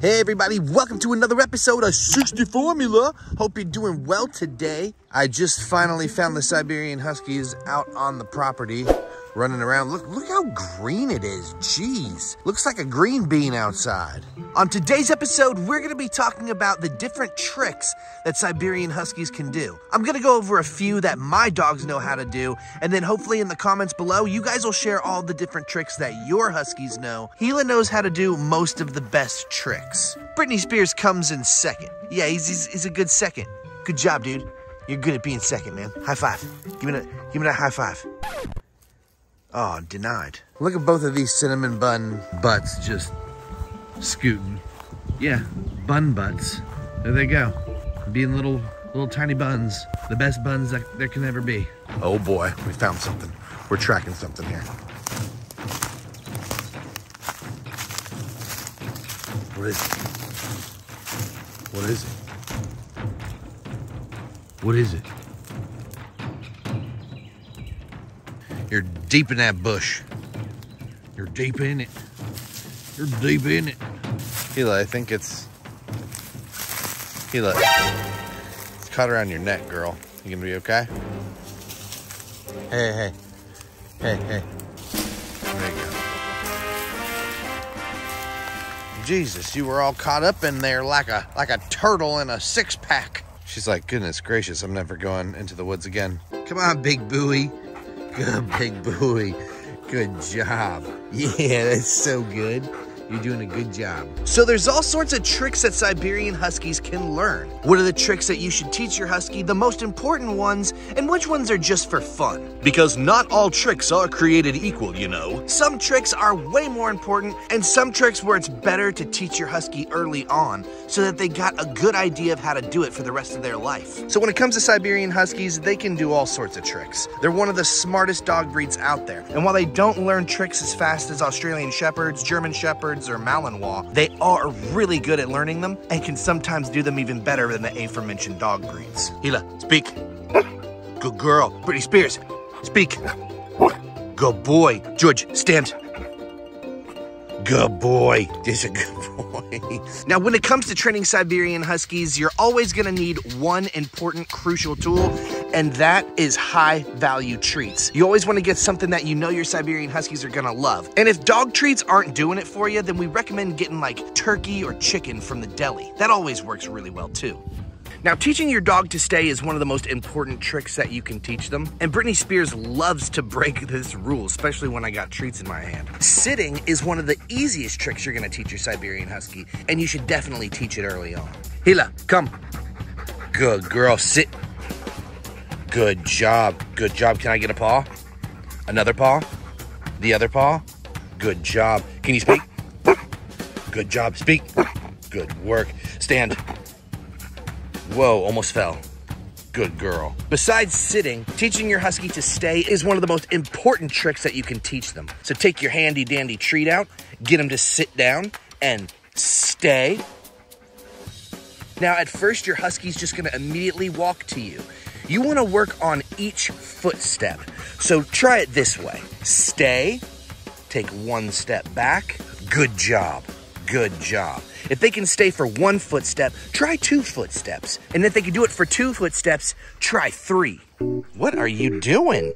Hey everybody, welcome to another episode of 60 Formula. Hope you're doing well today. I just finally found the Siberian Huskies out on the property running around. Look, look how green it is. Jeez, looks like a green bean outside. On today's episode, we're gonna be talking about the different tricks that Siberian Huskies can do. I'm gonna go over a few that my dogs know how to do, and then hopefully in the comments below, you guys will share all the different tricks that your Huskies know. Gila knows how to do most of the best tricks. Britney Spears comes in second. Yeah, he's, he's, he's a good second. Good job, dude. You're good at being second, man. High five. Give me that, give me that high five. Oh, denied. Look at both of these cinnamon bun butts just scooting. Yeah, bun butts. There they go. Being little, little tiny buns. The best buns that there can ever be. Oh boy, we found something. We're tracking something here. What is it? What is it? What is it? You're deep in that bush. You're deep in it. You're deep in it. Gila, I think it's... Gila, it's caught around your neck, girl. You gonna be okay? Hey, hey. Hey, hey. There you go. Jesus, you were all caught up in there like a like a turtle in a six pack. She's like, goodness gracious, I'm never going into the woods again. Come on, big boy. Good, big boy. Good job. Yeah, that's so good. You're doing a good job. So there's all sorts of tricks that Siberian Huskies can learn. What are the tricks that you should teach your Husky, the most important ones, and which ones are just for fun? Because not all tricks are created equal, you know. Some tricks are way more important, and some tricks where it's better to teach your Husky early on so that they got a good idea of how to do it for the rest of their life. So when it comes to Siberian Huskies, they can do all sorts of tricks. They're one of the smartest dog breeds out there. And while they don't learn tricks as fast as Australian Shepherds, German Shepherds, or Malinois, they are really good at learning them and can sometimes do them even better than the aforementioned dog breeds. Gila, speak. Good girl. Britney Spears, speak. Good boy. George, stand. Good boy. Just a good boy. Now, when it comes to training Siberian Huskies, you're always gonna need one important crucial tool, and that is high value treats. You always wanna get something that you know your Siberian Huskies are gonna love. And if dog treats aren't doing it for you, then we recommend getting like turkey or chicken from the deli. That always works really well too. Now, teaching your dog to stay is one of the most important tricks that you can teach them. And Britney Spears loves to break this rule, especially when I got treats in my hand. Sitting is one of the easiest tricks you're gonna teach your Siberian Husky, and you should definitely teach it early on. Hila, come. Good girl, sit. Good job, good job. Can I get a paw? Another paw? The other paw? Good job. Can you speak? Good job, speak. Good work. Stand. Whoa, almost fell. Good girl. Besides sitting, teaching your husky to stay is one of the most important tricks that you can teach them. So take your handy dandy treat out, get them to sit down and stay. Now, at first, your husky's just gonna immediately walk to you. You wanna work on each footstep. So try it this way stay, take one step back. Good job. Good job. If they can stay for one footstep, try two footsteps. And if they can do it for two footsteps, try three. What are you doing?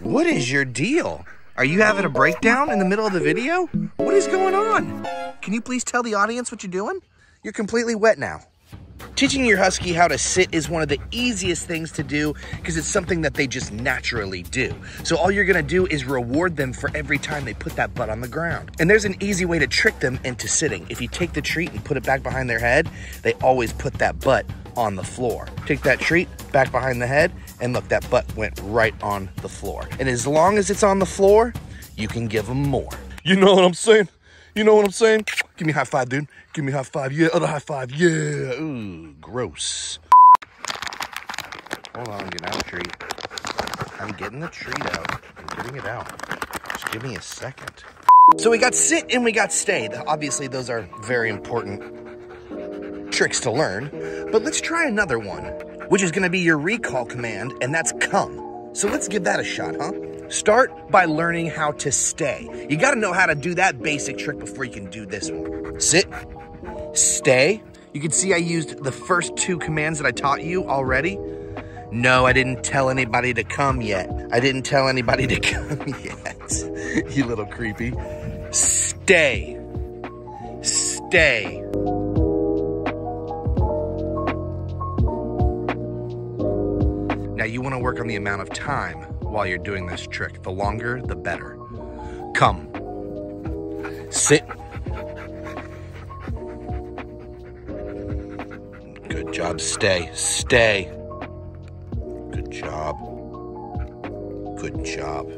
What is your deal? Are you having a breakdown in the middle of the video? What is going on? Can you please tell the audience what you're doing? You're completely wet now. Teaching your husky how to sit is one of the easiest things to do because it's something that they just naturally do. So all you're gonna do is reward them for every time they put that butt on the ground. And there's an easy way to trick them into sitting. If you take the treat and put it back behind their head, they always put that butt on the floor. Take that treat back behind the head, and look, that butt went right on the floor. And as long as it's on the floor, you can give them more. You know what I'm saying? You know what I'm saying? Give me a high five, dude. Give me a high five. Yeah, other high five. Yeah. Ooh, gross. Hold on, get out the treat. I'm getting the treat out. I'm getting it out. Just give me a second. So we got sit and we got stay. Obviously, those are very important tricks to learn. But let's try another one, which is gonna be your recall command, and that's come. So let's give that a shot, huh? Start by learning how to stay. You gotta know how to do that basic trick before you can do this one. Sit, stay. You can see I used the first two commands that I taught you already. No, I didn't tell anybody to come yet. I didn't tell anybody to come yet. you little creepy. Stay. Stay. Now you wanna work on the amount of time while you're doing this trick. The longer, the better. Come. Sit. Good job. Stay. Stay. Good job. Good job.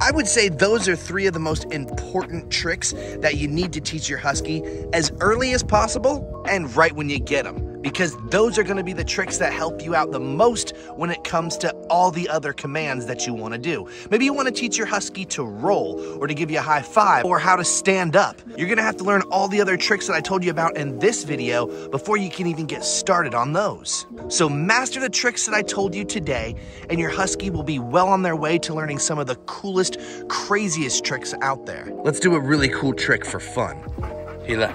I would say those are three of the most important tricks that you need to teach your Husky as early as possible and right when you get them because those are gonna be the tricks that help you out the most when it comes to all the other commands that you wanna do. Maybe you wanna teach your Husky to roll or to give you a high five or how to stand up. You're gonna have to learn all the other tricks that I told you about in this video before you can even get started on those. So master the tricks that I told you today and your Husky will be well on their way to learning some of the coolest, craziest tricks out there. Let's do a really cool trick for fun. Hila,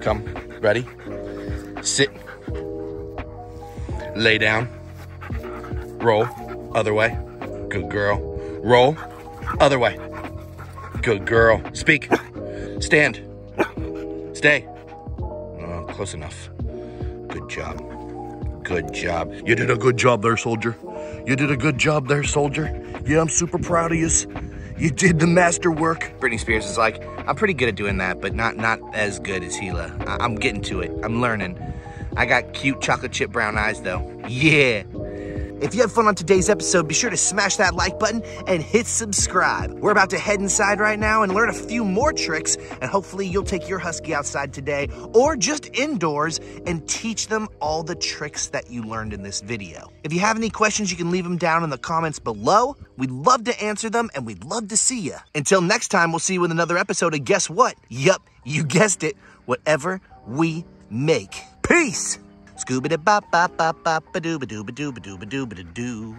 come, ready? Sit. Lay down. Roll. Other way. Good girl. Roll. Other way. Good girl. Speak. Stand. Stay. Oh, close enough. Good job. Good job. You did a good job there, soldier. You did a good job there, soldier. Yeah, I'm super proud of you. You did the master work. Britney Spears is like, I'm pretty good at doing that, but not not as good as Hila. I- I'm getting to it. I'm learning. I got cute chocolate chip brown eyes though. Yeah. If you had fun on today's episode, be sure to smash that like button and hit subscribe. We're about to head inside right now and learn a few more tricks, and hopefully you'll take your husky outside today or just indoors and teach them all the tricks that you learned in this video. If you have any questions, you can leave them down in the comments below. We'd love to answer them and we'd love to see you. Until next time, we'll see you with another episode of Guess What? Yup, you guessed it, whatever we make. Peace! Scooby da ba ba ba ba ba doo ba doo ba doo ba doo ba doo ba doo.